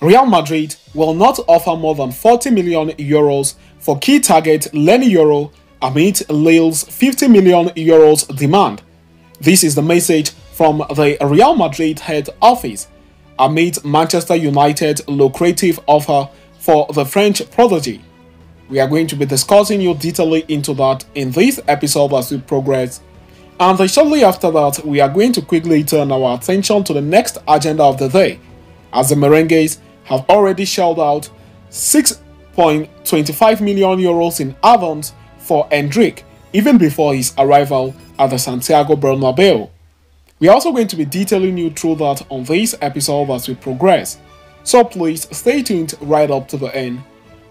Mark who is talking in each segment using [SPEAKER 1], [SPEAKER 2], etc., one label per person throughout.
[SPEAKER 1] Real Madrid will not offer more than 40 million euros for key target Leny Yoro amid Lille's 50 million euros demand. This is the message from the Real Madrid head office amid Manchester United's lucrative offer for the French prodigy. We are going to be discussing you detailedly into that in this episode as we progress. And shortly after that, we are going to quickly turn our attention to the next agenda of the day, as the Merengues have already shelled out 6.25 million euros in advance for Endrick even before his arrival at the Santiago Bernabeu. We are also going to be detailing you through that on this episode as we progress, so please stay tuned right up to the end.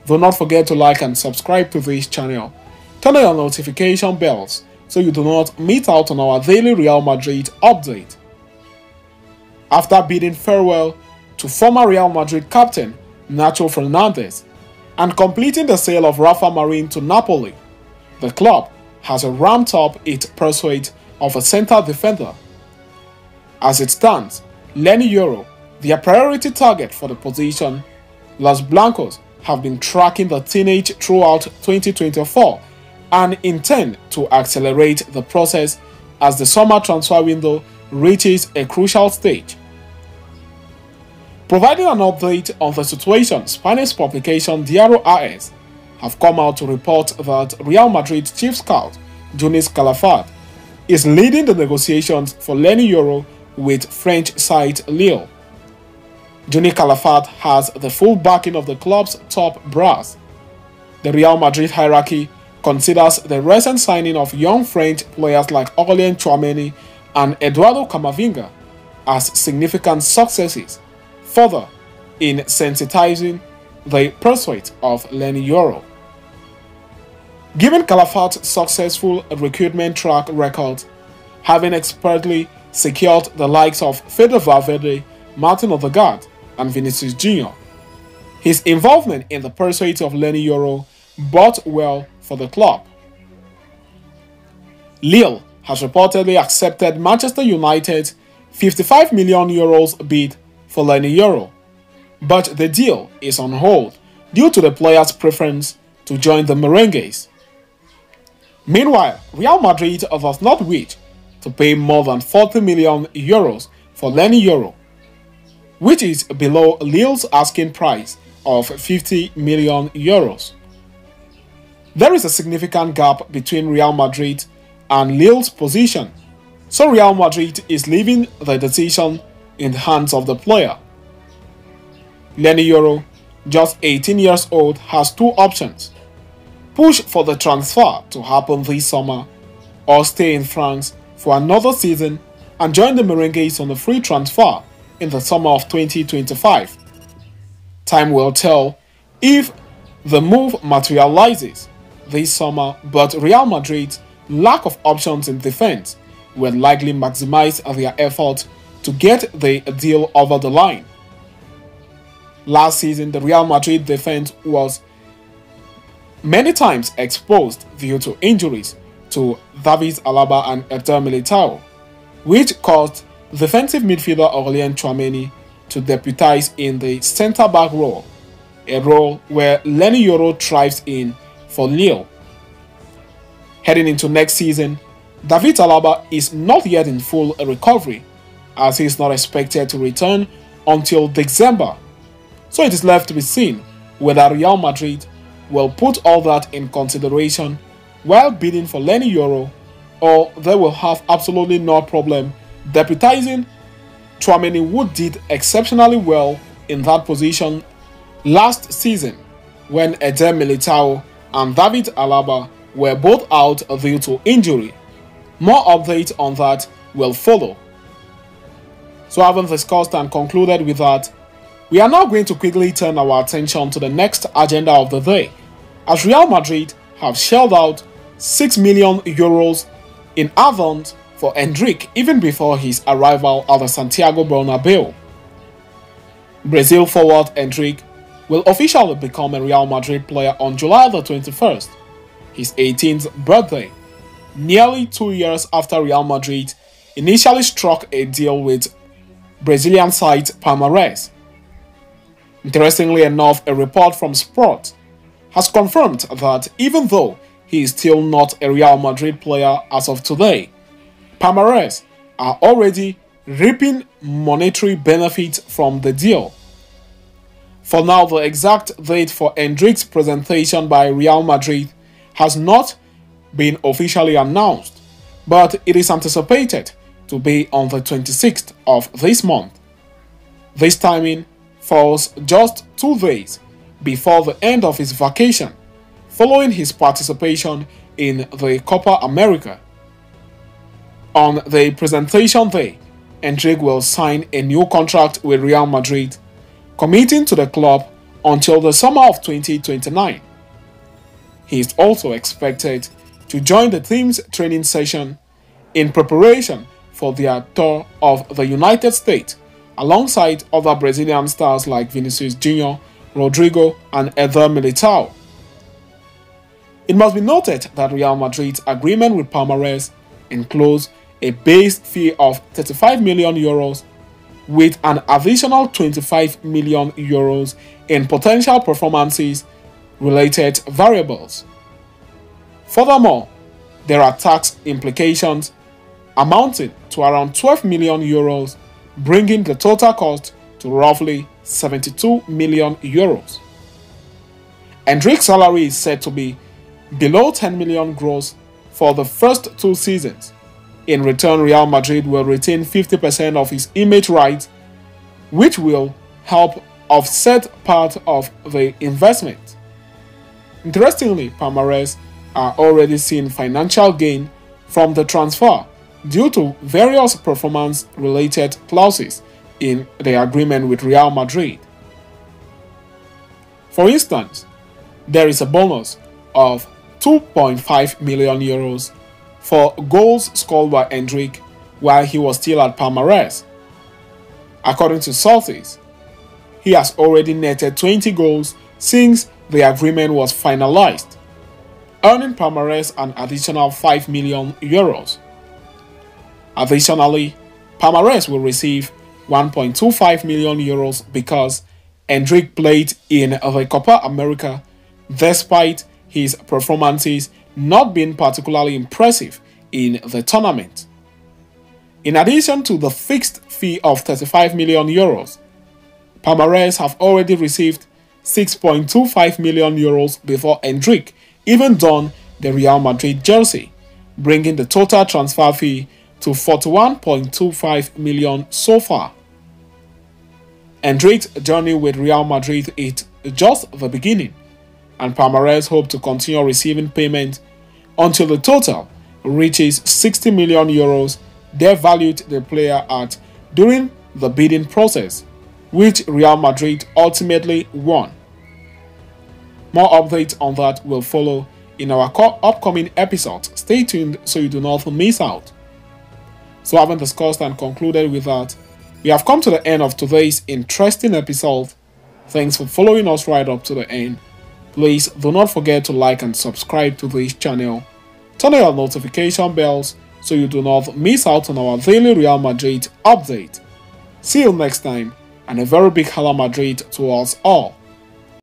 [SPEAKER 1] Do not forget to like and subscribe to this channel. Turn on your notification bells so you do not miss out on our daily Real Madrid update. After bidding farewell to former Real Madrid captain Nacho Fernandez and completing the sale of Rafa Marin to Napoli. The club has ramped up its pursuit of a center defender. As it stands, Leny Yoro, their priority target for the position, Los Blancos have been tracking the teenage throughout 2024 and intend to accelerate the process as the summer transfer window reaches a crucial stage. Providing an update on the situation, Spanish publication Diario AS have come out to report that Real Madrid chief scout Jonas Calafat is leading the negotiations for Leny Yoro with French side Lille. Juni Calafat has the full backing of the club's top brass. The Real Madrid hierarchy considers the recent signing of young French players like Aurelien Tchouameni and Eduardo Camavinga as significant successes further in sensitizing the pursuit of Leny Yoro. Given Calafat's successful recruitment track record, having expertly secured the likes of Fede Valverde, Martin Odegaard, and Vinicius Jr., his involvement in the pursuit of Leny Yoro bought well for the club. Lille has reportedly accepted Manchester United's 55 million euros bid for Leny Yoro, but the deal is on hold due to the player's preference to join the Merengues. Meanwhile, Real Madrid does not wish to pay more than 40 million euros for Leny Yoro, which is below Lille's asking price of 50 million euros. There is a significant gap between Real Madrid and Lille's position, so Real Madrid is leaving the decision in the hands of the player. Leny Yoro, just 18 years old, has two options. Push for the transfer to happen this summer or stay in France for another season and join the Merengues on a free transfer in the summer of 2025. Time will tell if the move materializes this summer, but Real Madrid's lack of options in defense will likely maximize their effort to get the deal over the line. Last season, the Real Madrid defense was many times exposed due to injuries to David Alaba and Eder Militao, which caused defensive midfielder Aurelien Tchouameni to deputize in the centre-back role, a role where Leny Yoro thrives in for Lille. Heading into next season, David Alaba is not yet in full recovery as he is not expected to return until December. So it is left to be seen whether Real Madrid will put all that in consideration while bidding for Leny Yoro or they will have absolutely no problem deputizing Tchouameni who did exceptionally well in that position last season when Eder Militao and David Alaba were both out due to injury. More updates on that will follow. So having discussed and concluded with that, we are now going to quickly turn our attention to the next agenda of the day, as Real Madrid have shelled out 6 million euros in advance for Endrick even before his arrival at the Santiago Bernabeu. Brazil forward Endrick will officially become a Real Madrid player on July the 21st, his 18th birthday, nearly two years after Real Madrid initially struck a deal with Brazilian side Palmeiras. Interestingly enough, a report from Sport has confirmed that even though he is still not a Real Madrid player as of today, Palmeiras are already reaping monetary benefits from the deal. For now, the exact date for Endrick's presentation by Real Madrid has not been officially announced, but it is anticipated to be on the 26th of this month. This timing falls just two days before the end of his vacation, following his participation in the Copa America. On the presentation day, Endrick will sign a new contract with Real Madrid committing to the club until the summer of 2029. He is also expected to join the team's training session in preparation for their tour of the United States alongside other Brazilian stars like Vinicius Jr., Rodrygo, and Eder Militao. It must be noted that Real Madrid's agreement with Palmeiras includes a base fee of 35 million euros with an additional 25 million euros in potential performances related variables. Furthermore, there are tax implications amounting to around 12 million euros, bringing the total cost to roughly 72 million euros. Endrick's salary is said to be below 10 million gross for the first two seasons, in return, Real Madrid will retain 50% of his image rights, which will help offset part of the investment. Interestingly, Palmeiras are already seeing financial gain from the transfer due to various performance-related clauses in the agreement with Real Madrid. For instance, there is a bonus of 2.5 million euros for goals scored by Endrick while he was still at Palmeiras. According to sources, he has already netted 20 goals since the agreement was finalized, earning Palmeiras an additional 5 million euros. Additionally, Palmeiras will receive 1.25 million euros because Endrick played in the Copa America despite his performances not being particularly impressive in the tournament. In addition to the fixed fee of 35 million euros, Palmeiras have already received 6.25 million euros before Endrick even donned the Real Madrid jersey, bringing the total transfer fee to 41.25 million so far. Endrick's journey with Real Madrid is just the beginning, and Palmeiras hope to continue receiving payment until the total reaches 60 million euros they valued the player at during the bidding process, which Real Madrid ultimately won. More updates on that will follow in our upcoming episode. Stay tuned so you do not miss out. So having discussed and concluded with that, we have come to the end of today's interesting episode. Thanks for following us right up to the end. Please do not forget to like and subscribe to this channel. Turn on your notification bells so you do not miss out on our daily Real Madrid update. See you next time and a very big Hala Madrid to us all.